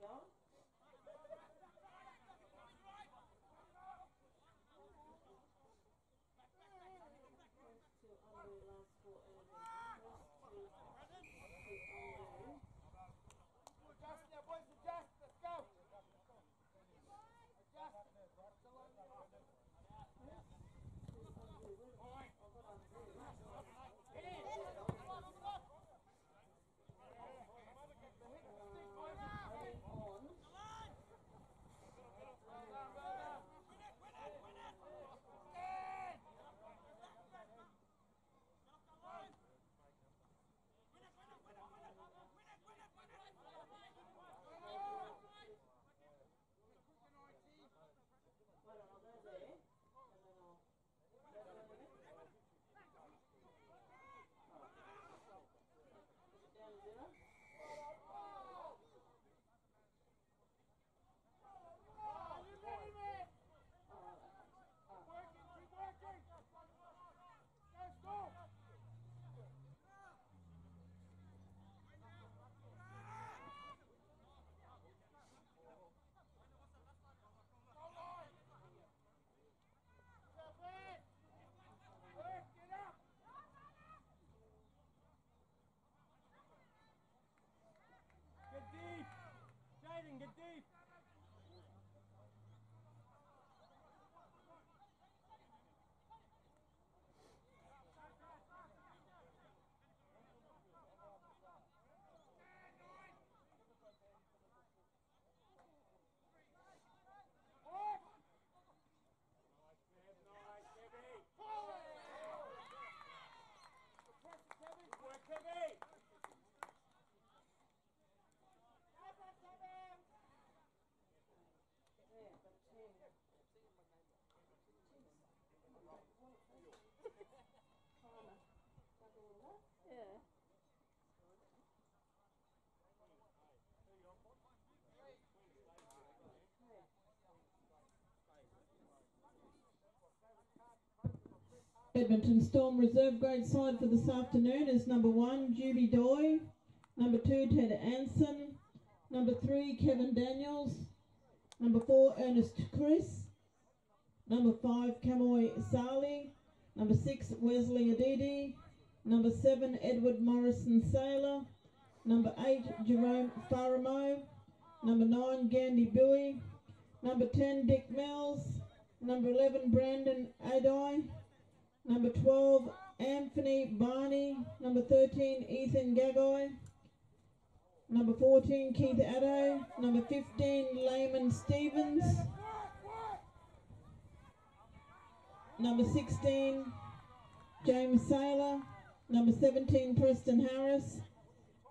They Edmonton Storm reserve grade side for this afternoon is number one, Juby Doy, number two, Ted Anson, number three, Kevin Daniels, number four, Ernest Chris, number five, Kamoy Sali, number six, Wesley Adidi, number seven, Edward Morrison Sailor, number eight, Jerome Faramo, number nine, Gandhi Bowie, number ten, Dick Mills, number eleven, Brandon Adai, number twelve, Anthony Barney, number thirteen, Ethan Gagai, number fourteen, Keith Addo, number fifteen, Layman Stevens, number sixteen, James Saylor, number 17 Preston Harris,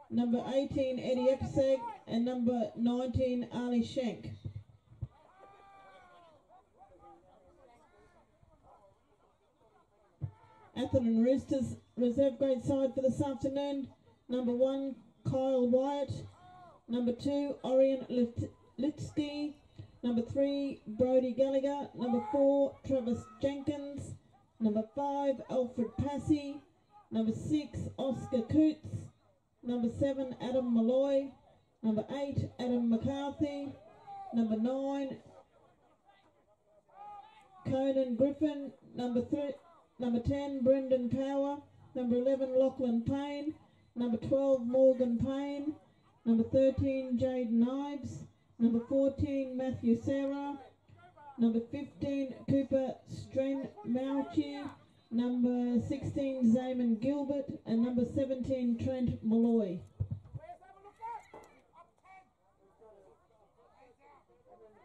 number 18 Eddie Epseg, and number 19 Ali Shank. Atherton Roosters reserve grade side for this afternoon. Number one Kyle Wyatt, number two Orion Lit- Litsky, number three Brody Gallagher, number four Travis Jenkins, number five Alfred Passy, number six Oscar Coots, number seven Adam Malloy, number eight Adam McCarthy, number nine Conan Griffin, number three, number ten Brendan Power, number eleven Lachlan Payne, number twelve Morgan Payne, number thirteen Jade Ives, number fourteen Matthew Sarah, number fifteen Cooper Stren Mauchi, number sixteen Zaman Gilbert, and number seventeen Trent Malloy. Where's have a look at? Up ten. There. Ten, seventeen.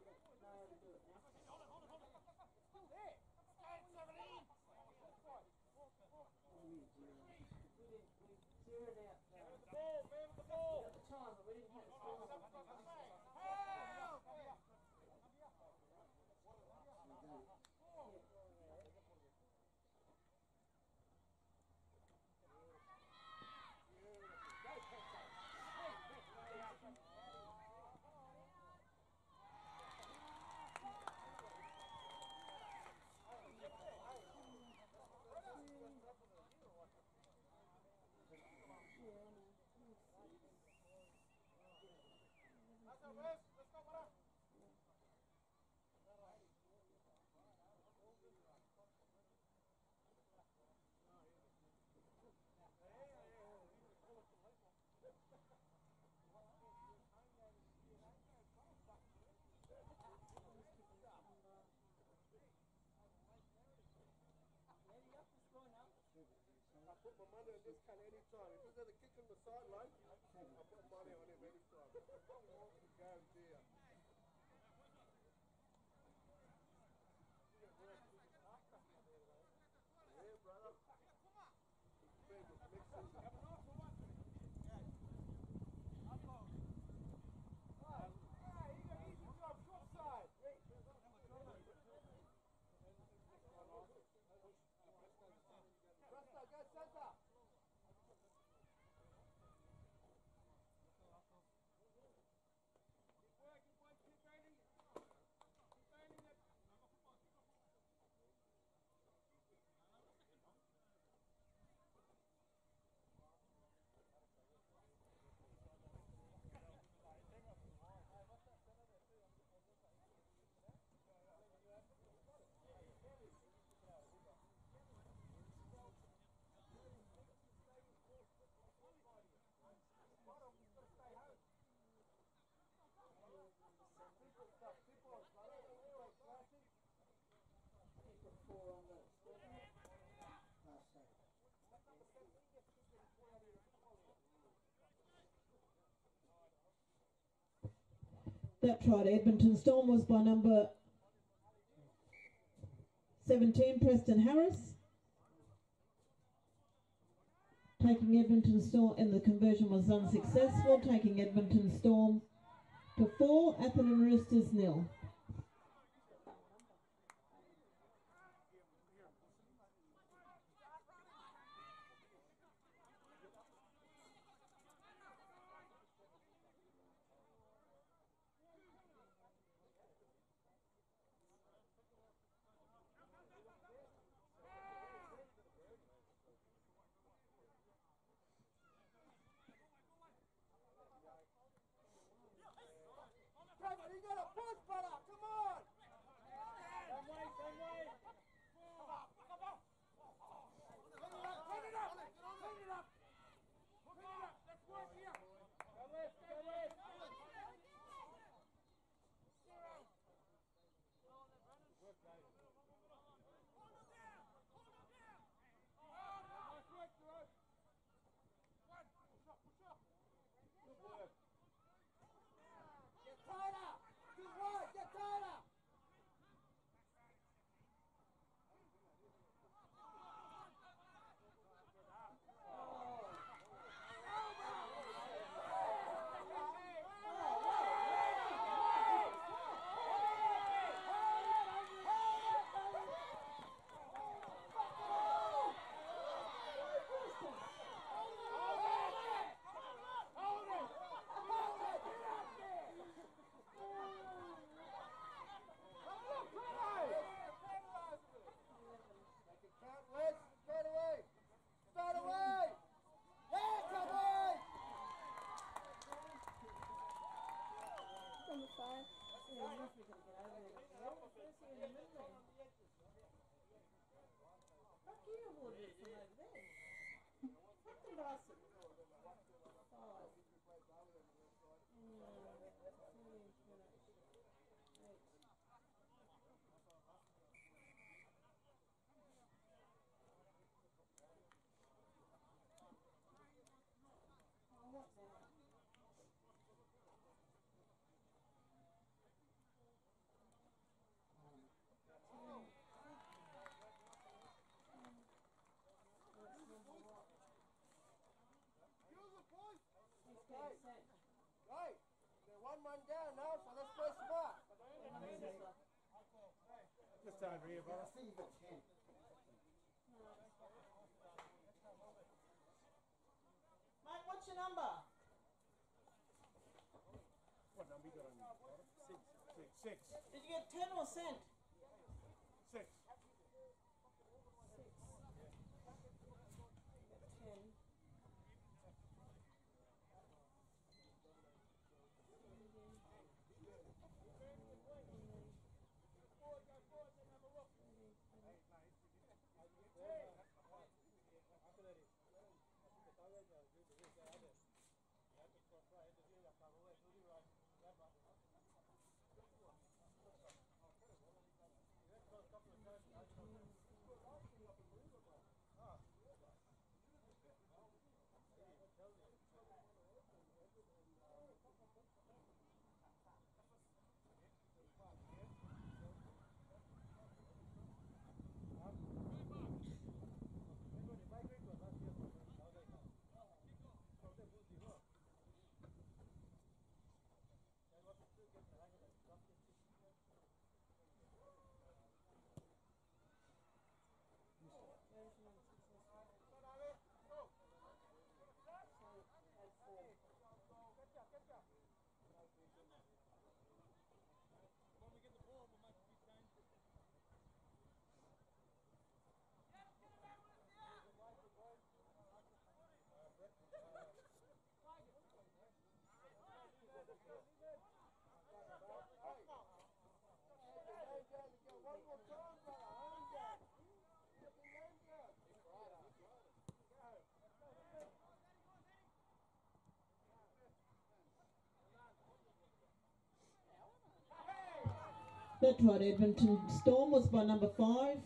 Ball, man with the ball. That's it, Wes. Let's go, brother. I put my money on this kind anytime. If there's a kick on the sideline, That try Edmonton Storm was by number 17 Preston Harris. Taking Edmonton Storm, and the conversion was unsuccessful, taking Edmonton Storm to four, Atherton Roosters nil. Fuck you, awarded from over there. Fuck them bastards. Five. No, three, eight. Oh, what's that? Use it, boys. He's getting set. Right. They're one man down now, so let's play smart. Just over here, brother. Mate, what's your number? What number you got on you? Six. Six. Six. Did you get ten or cent? That's right, Edmonton Storm was by number five.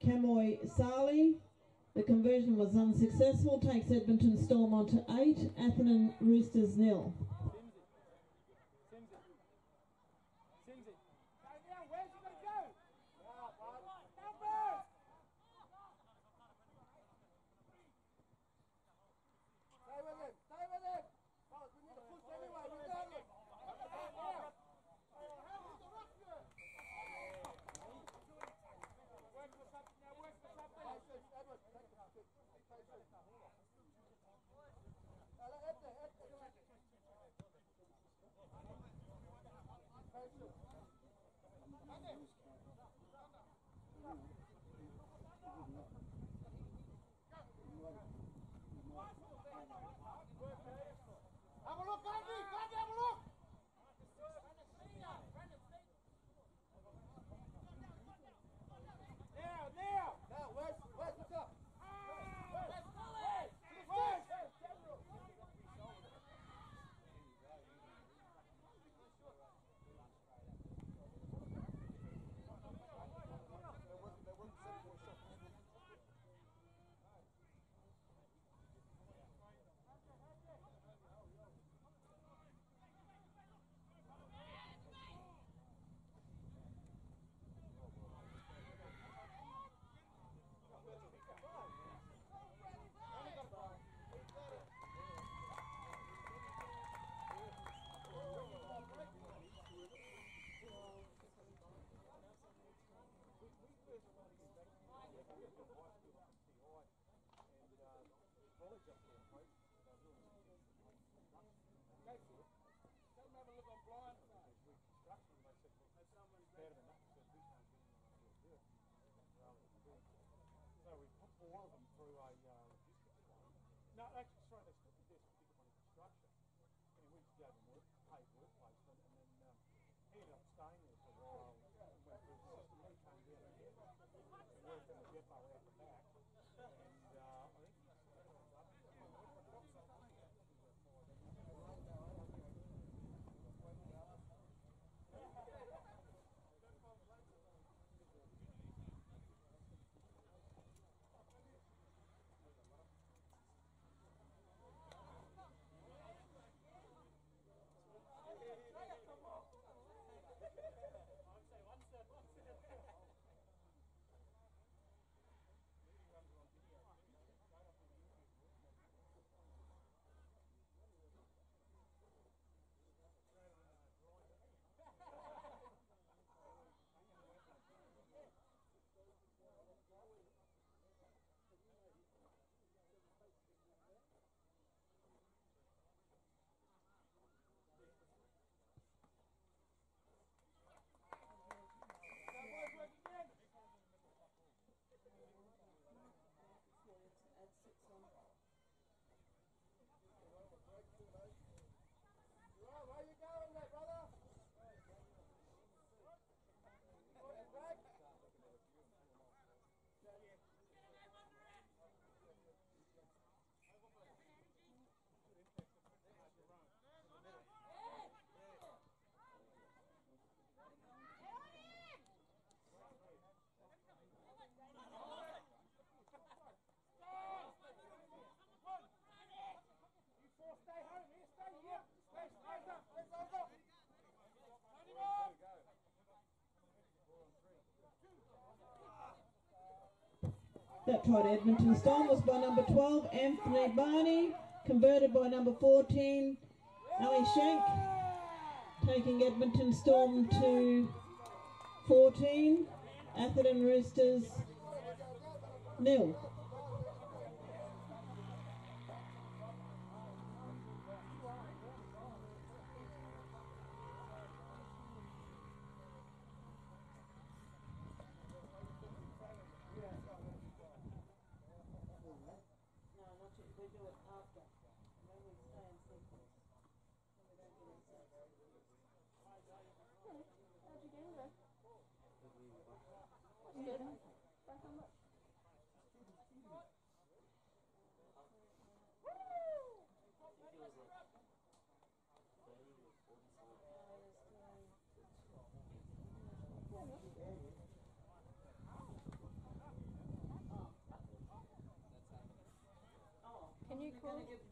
Camoy Sali. The conversion was unsuccessful. Takes Edmonton Storm on to eight. Atherton Roosters nil. that taught Edmonton Storm was by number 12, Anthony Barney, converted by number 14, Ali Shank, taking Edmonton Storm to 14, Atherton Roosters nil. April.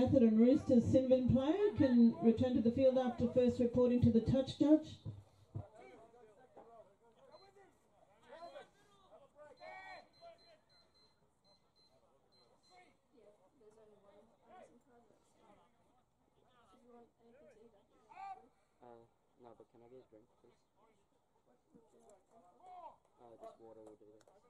Atherton Roosters sin bin player can return to the field after first reporting to the touch judge. Uh, can I get a drink, please? Uh, just water will do.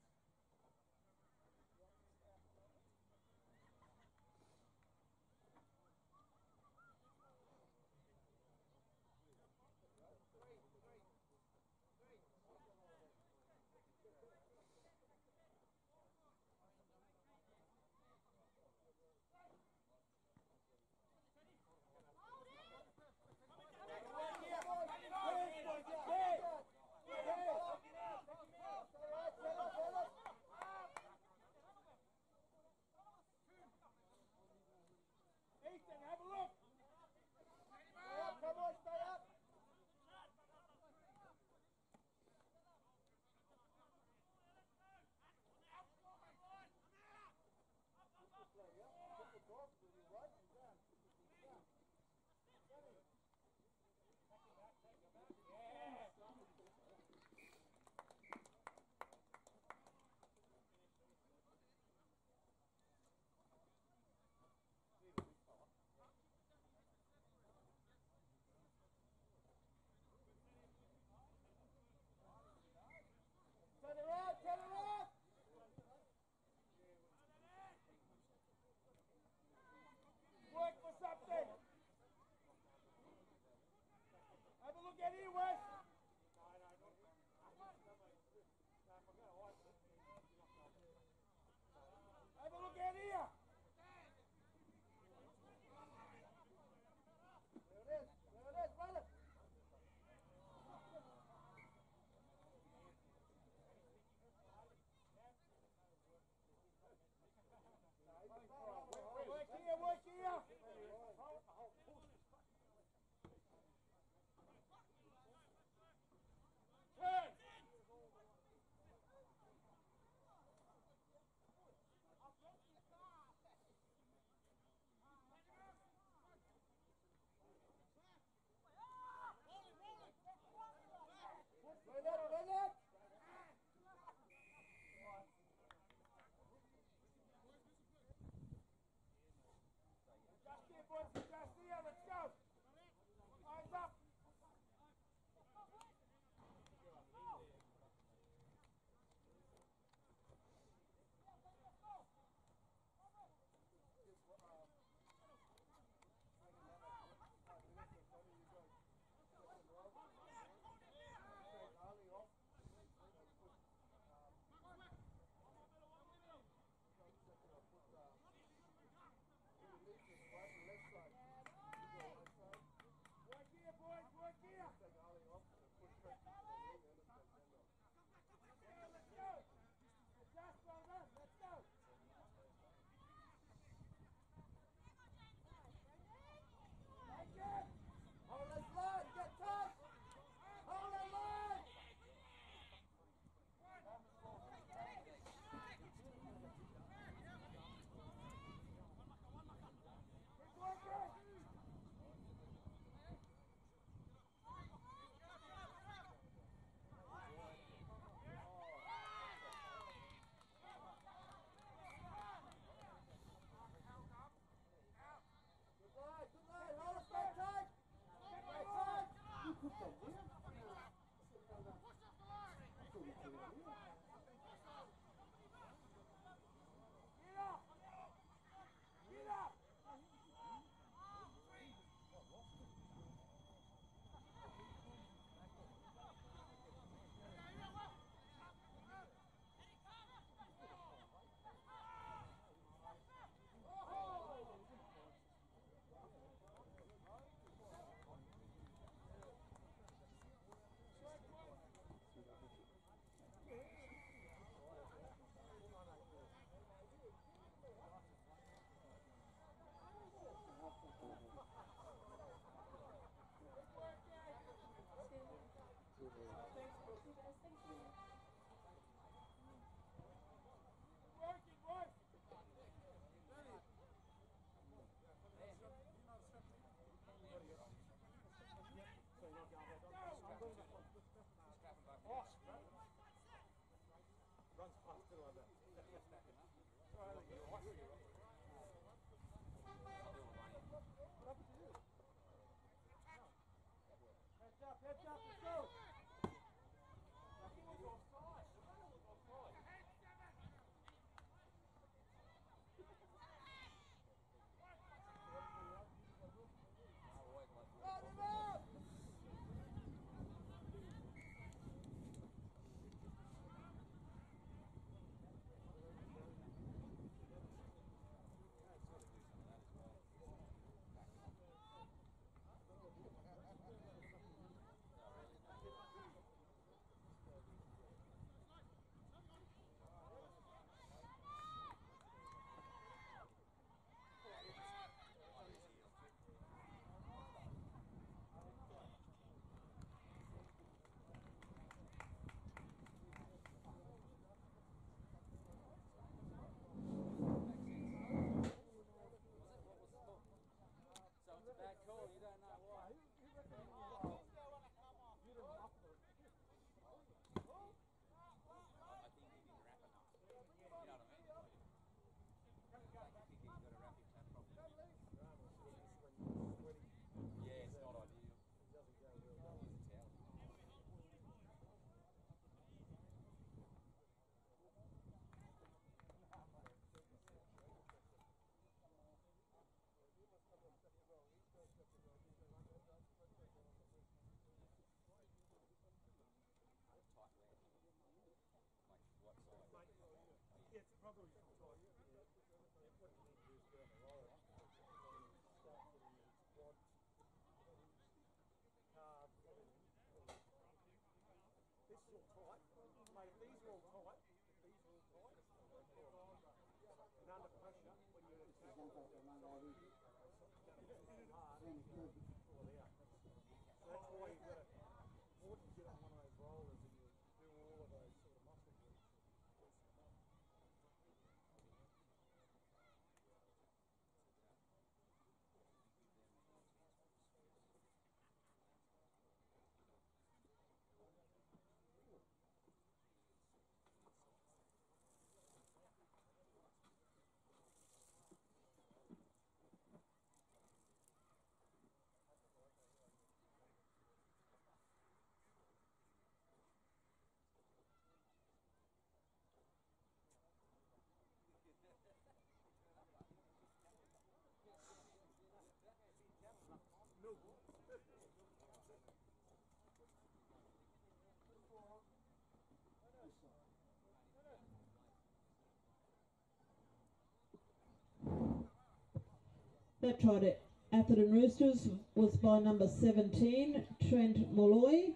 That tried at Atherton Roosters was by number 17, Trent Molloy.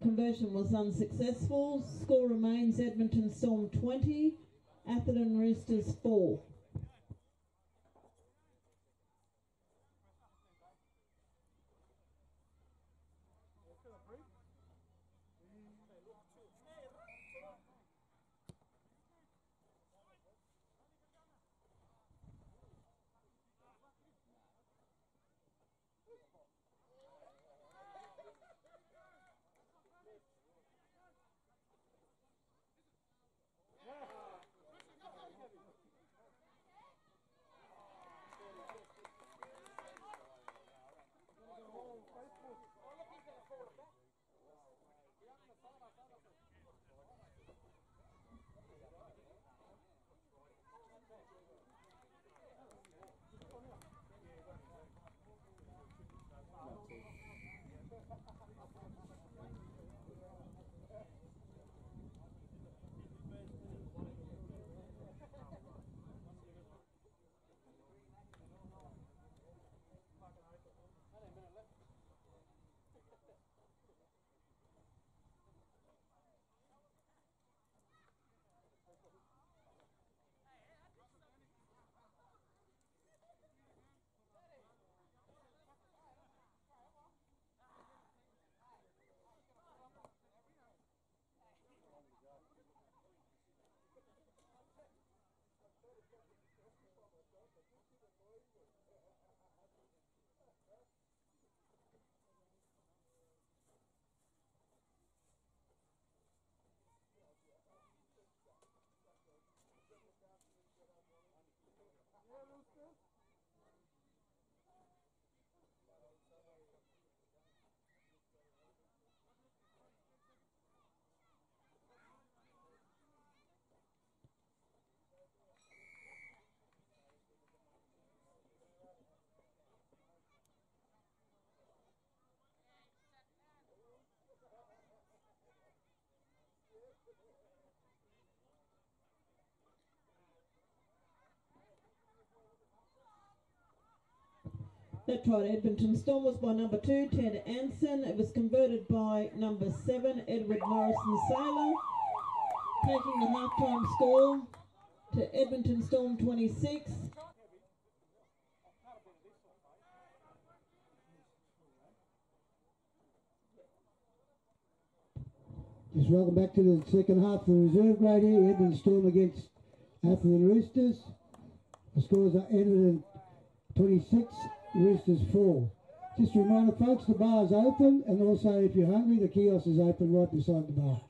Conversion was unsuccessful. Score remains Edmonton Storm 20, Atherton Roosters 4. Tried Edmonton Storm was by number 2, Ted Anson. It was converted by number 7, Edward Morrison Saylor. Taking the halftime score to Edmonton Storm 26, Just welcome back to the second half the reserve grade here. Edmonton Storm against Atherton Roosters. The scores are Edmonton 26, Roosters 4. Just a reminder, folks, the bar's open, and also if you're hungry, the kiosk is open right beside the bar.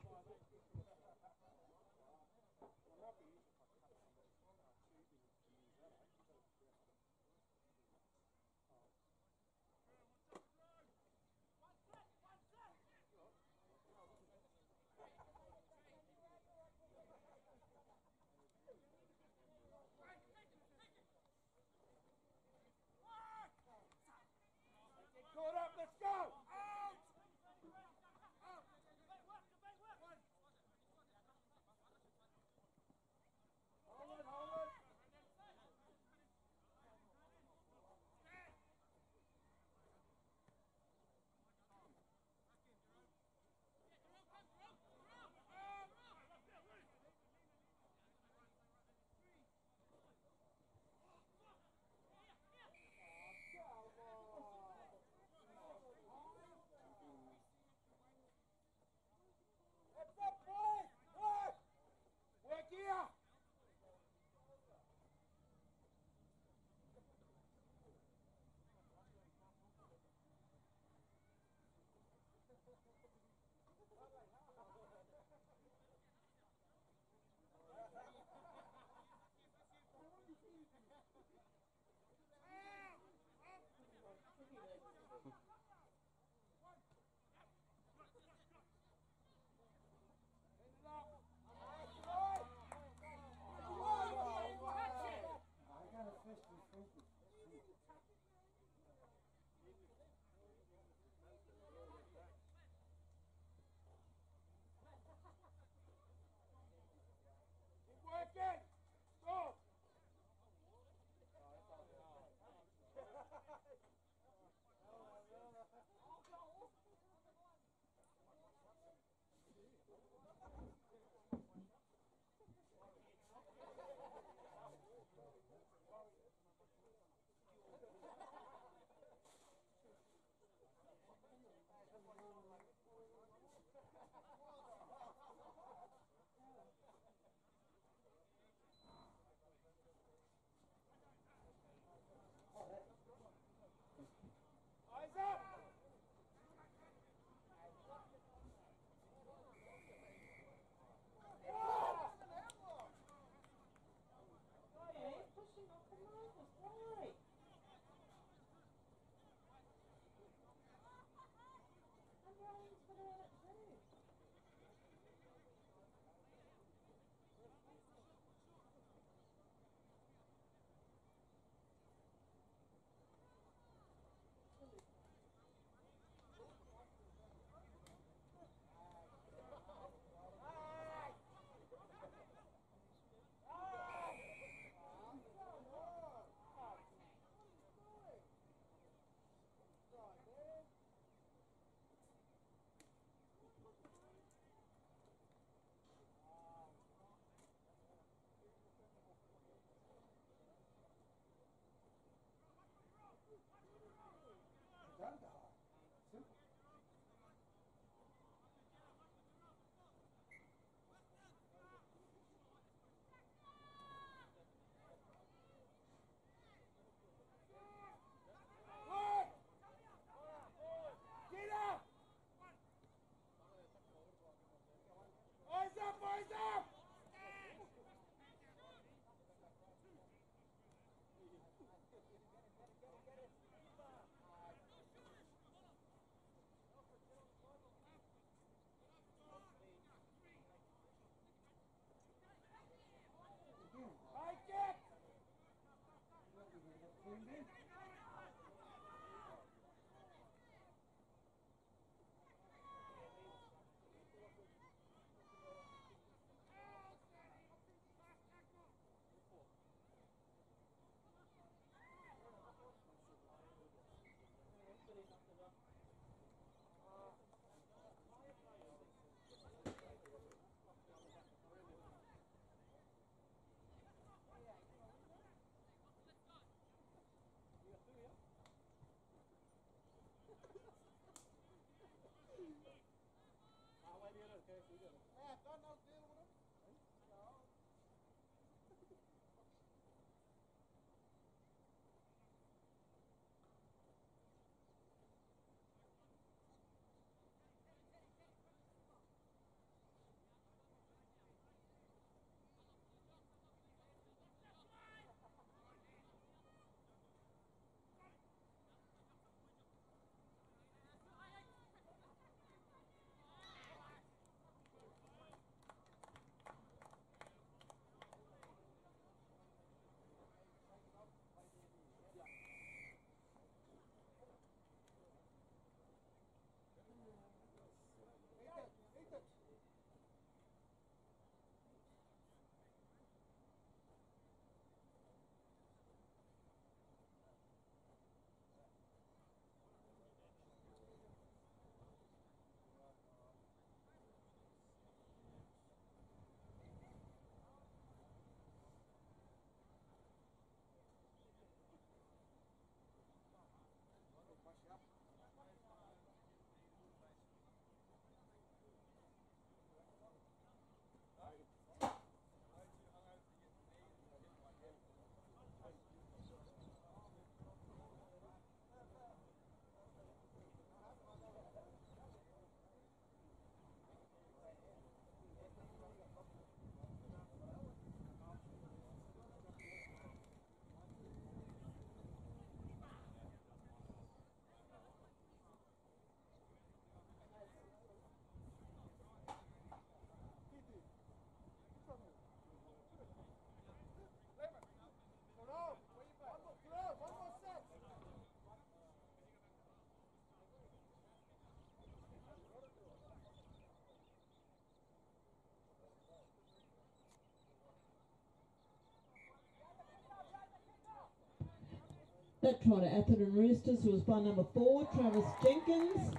That try to Atherton Roosters was by number four, Travis Jenkins.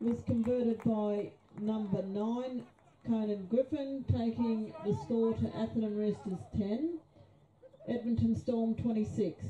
Was converted by number nine, Conan Griffin, taking the score to Atherton Roosters 10, Edmonton Storm 26.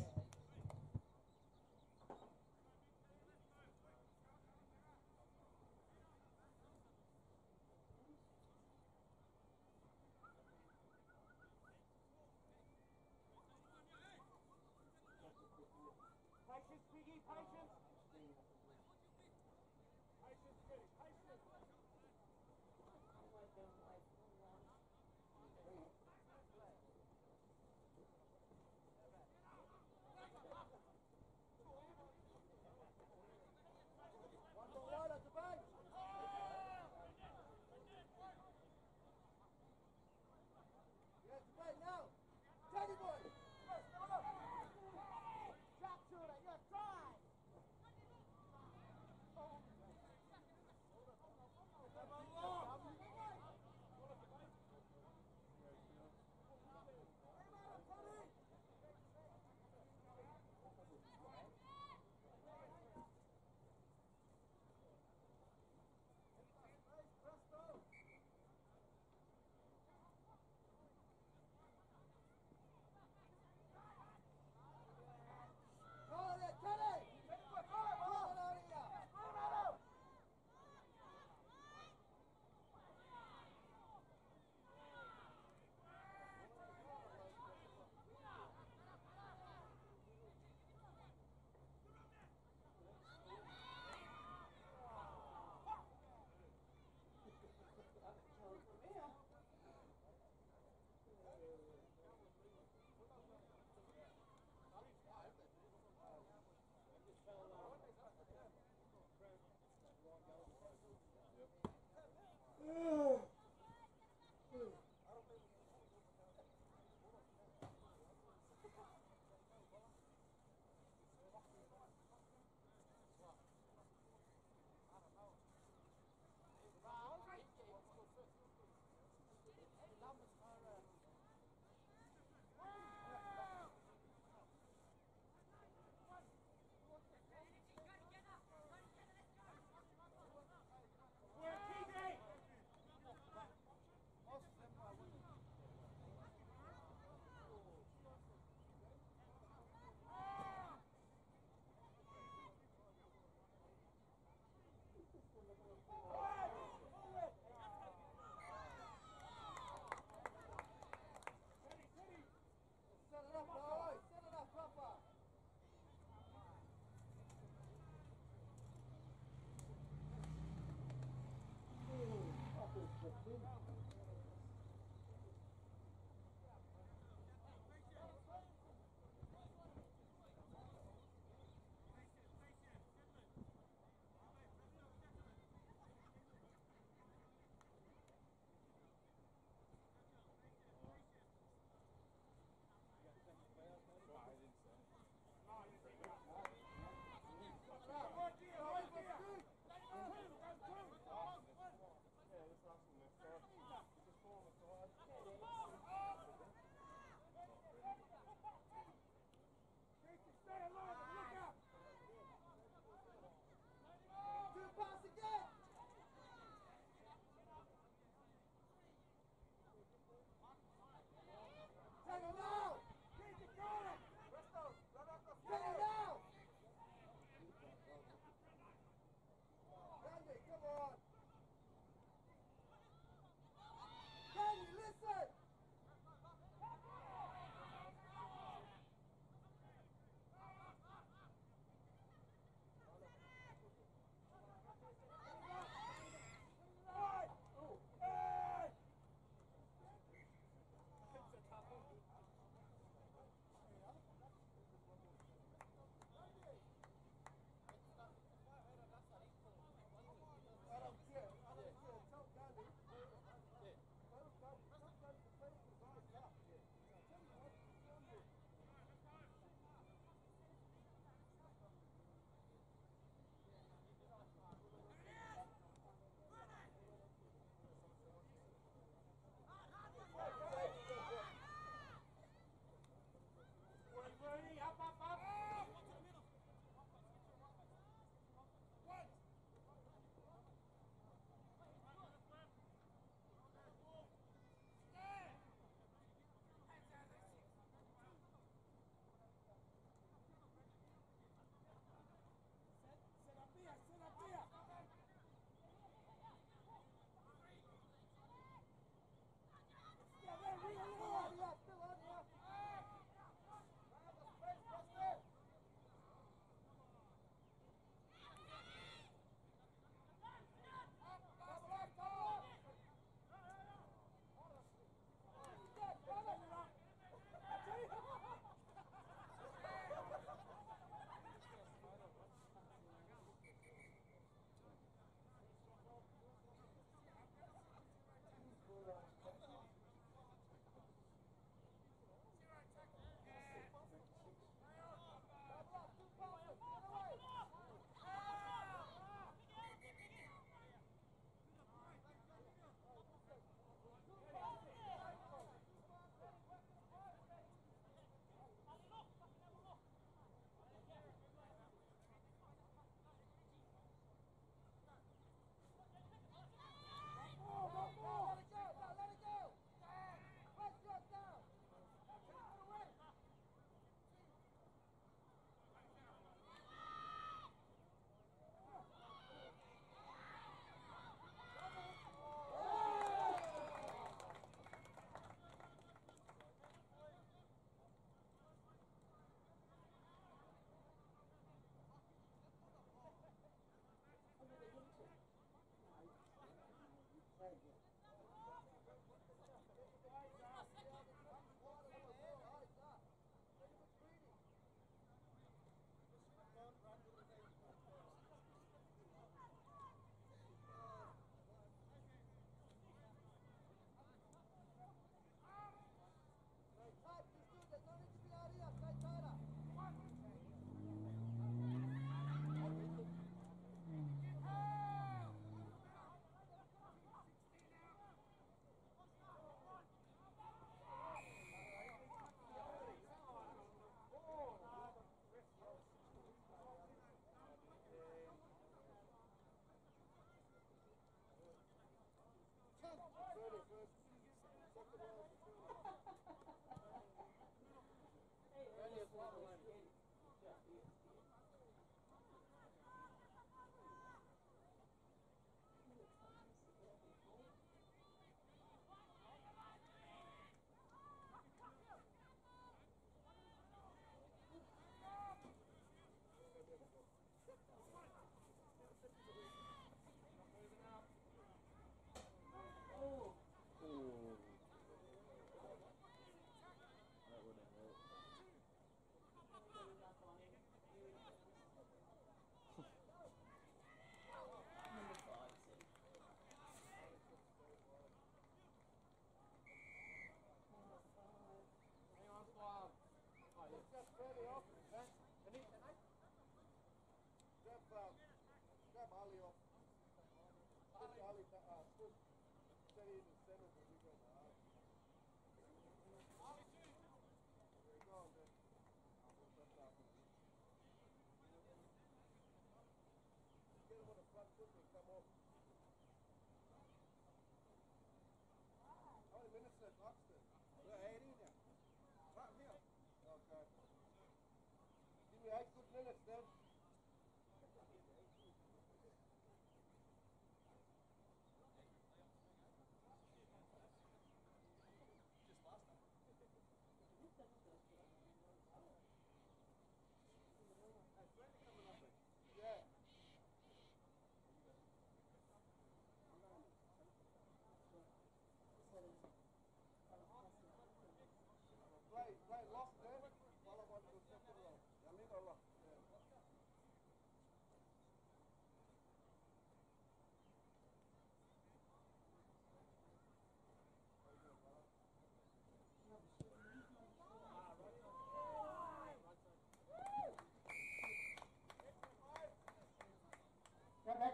nosotros estamos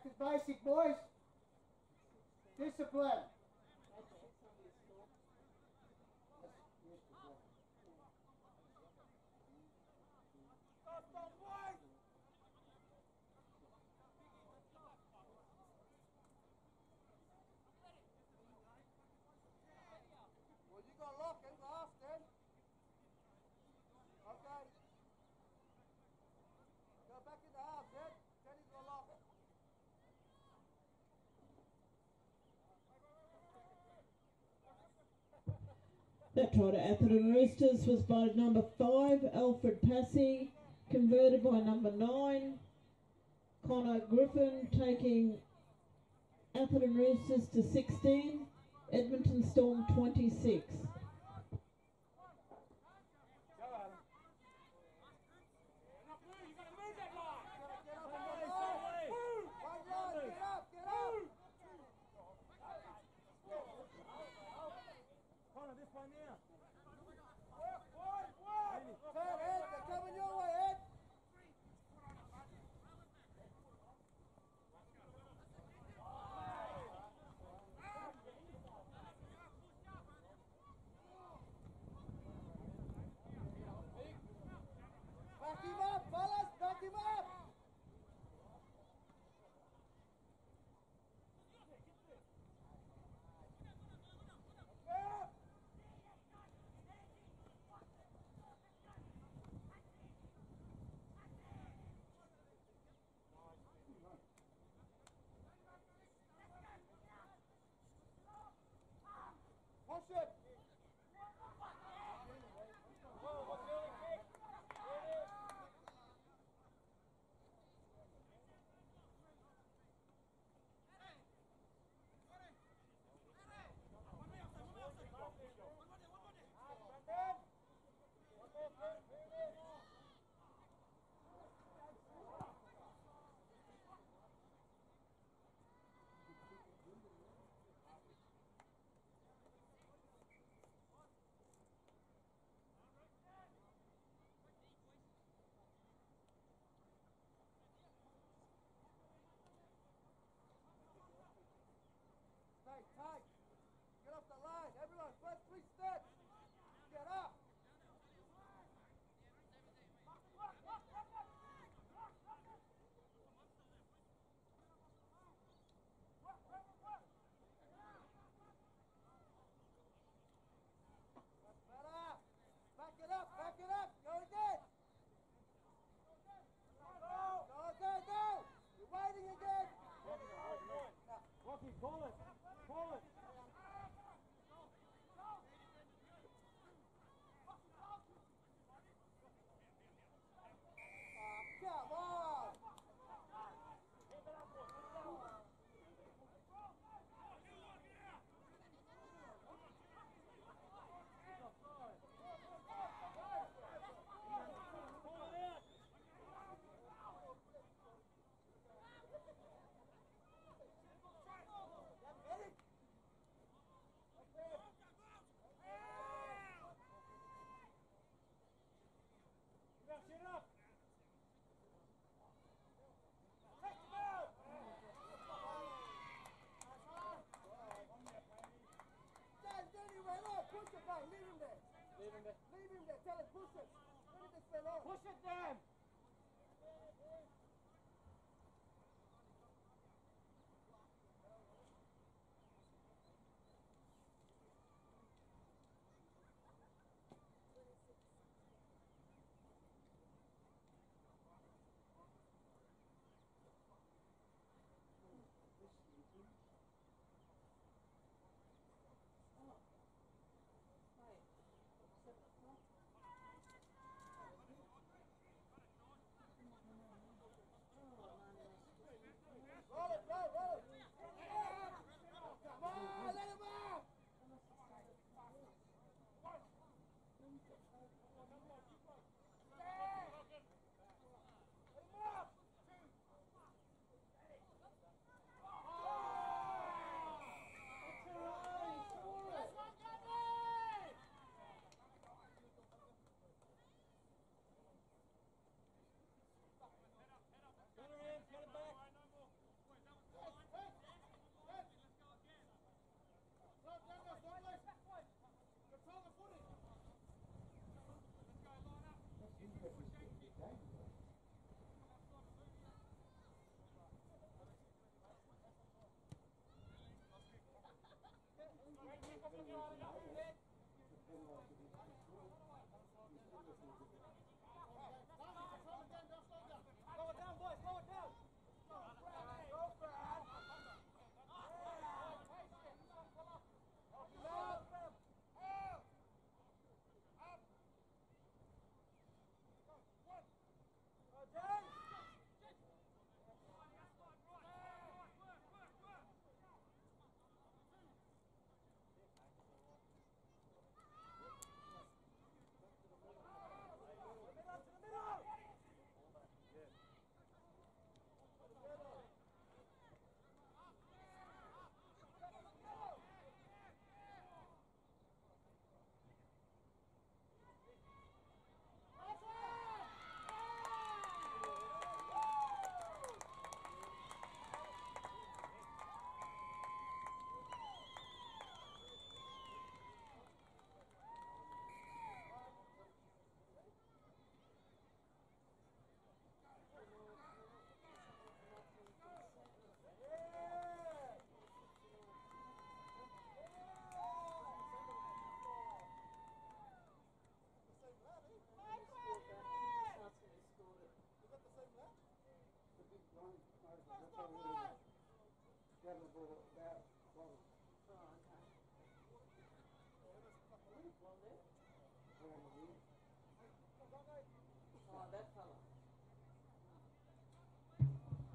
To basic, boys. Discipline. Well, you got lock in the half then. Okay. Go back in the half then. Teddy's got lock. That try to Atherton Roosters was by number five, Alfred Passy, converted by number nine, Connor Griffin taking Atherton Roosters to 16, Edmonton Storm 26.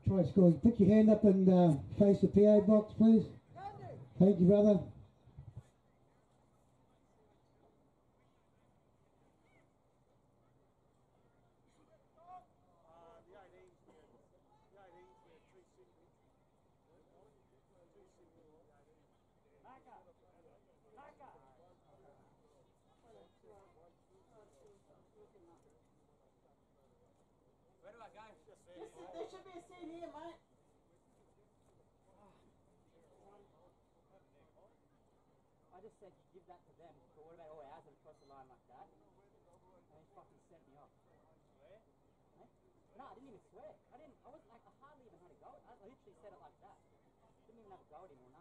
Try scoring. Put your hand up and uh, face the PA box, please. Thank you, brother. Uh, the 18s, we had, the 18s, we had two singles. Two singles, the 18s. Where do I go? Just This there. is, there should be a seat here, mate. Said give that to them, but what about all ours that across the line like that? And he fucking sent me off. Swear? No, I didn't even swear. I didn't. I was like, I hardly even had a go. I literally said it like that. Didn't even have a go at him or nothing.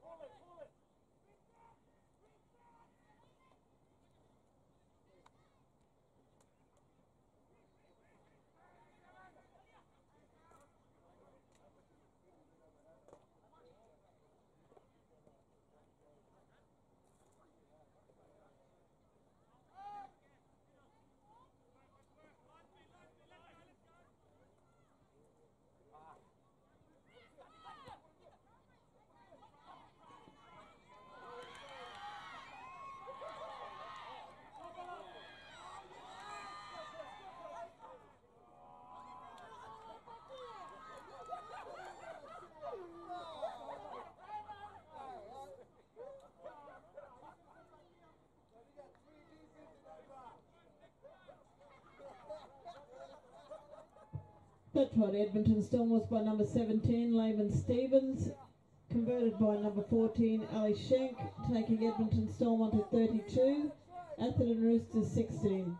That tried Edmonton Storm was by number 17, Layman Stevens. Converted by number 14, Ali Schenk, taking Edmonton Storm on to 32. Atherton Roosters 16.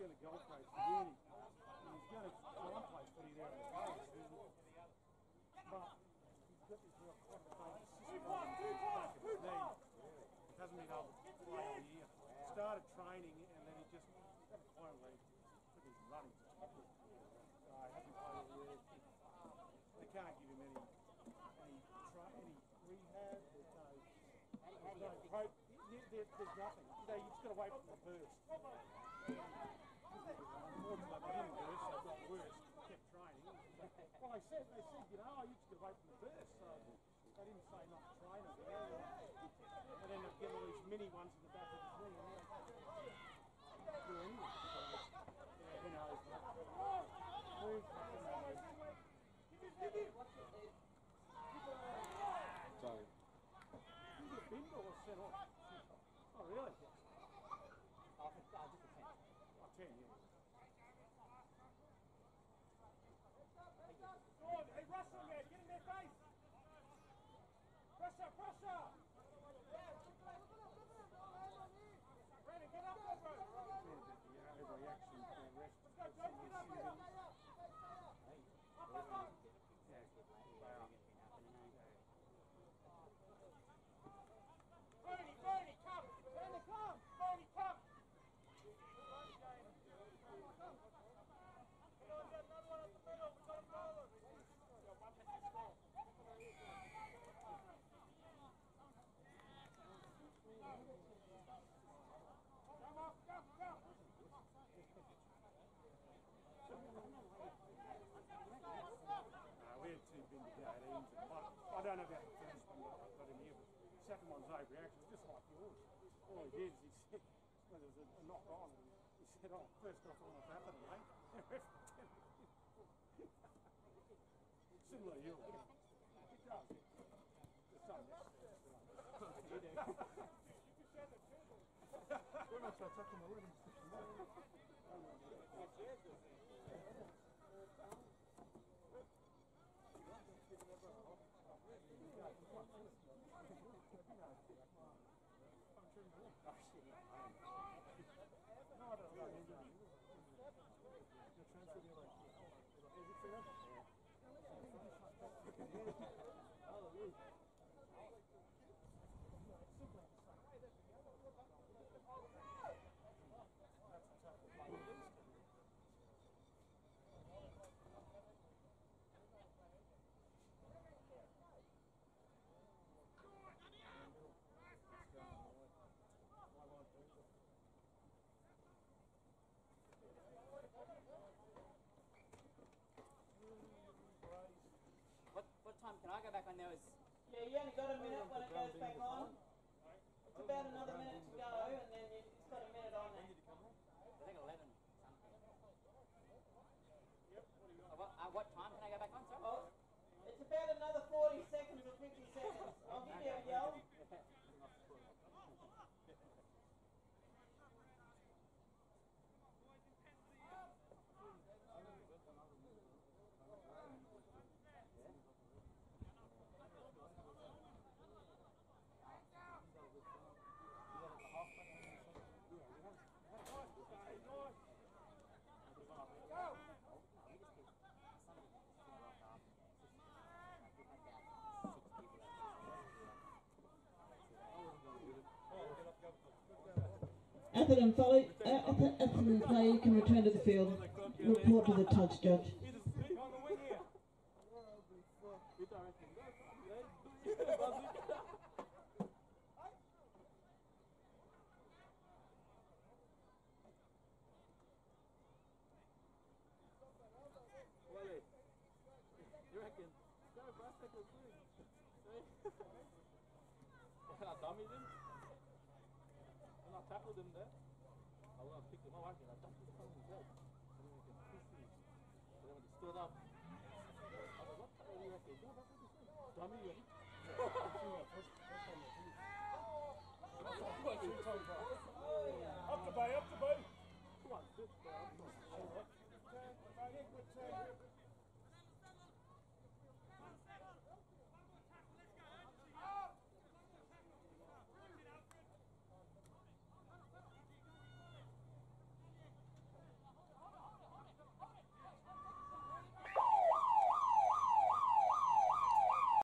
Gold Coast for uni. And he's going to and play footy there at the base. But he's got this real complicated system. He hasn't been able to play all year. Started training and then he just he took his running. So he hasn't played all year. They can't give him any any tra- any rehab. There's no do no hope. There, there, there's nothing. You know, you've just got to wait for the burst. Unfortunately, they didn't burst, so it got worse. Kept training. Well, they said, you know, you just got uh, to wait for the burst. So they didn't say not to train him. But they ended up getting all these mini ones in the back of his knee. And then do anything. So, yeah, who knows? But who fucking knows? Sorry. Did you get binned or set off? Oh, really? Oh, for, oh, just a ten. Oh, 10, yeah. Hey, Russell, man, get in their face. Pressure, pressure. Brandon, get up there, bro. Yeah, the overreaction to the rest. Go, go, get up there. Bernie, Bernie, come. Brandon, come. Bernie, come. Come on, come, come. Uh, we had two big Gardines. I, I don't know about the first one that I got in here, but the second one's overreaction, just like yours. He did is he said, well, there was a, a knock on, and he said, oh, first off, I want to happen, mate. Similar to you. It does. There's some necessary. You do. We're not so tucking the living go back on? Is Yeah, you only got a minute when it goes back on. It's about another minute to go, and then you, it's got a minute on there. I think 11 something. What, uh, what time can I go back on, sorry? Oh, it's about another 40 seconds or 50 seconds. Atherton Foley, uh, Ather- Atherton player can return to the field. Report to the touch judge.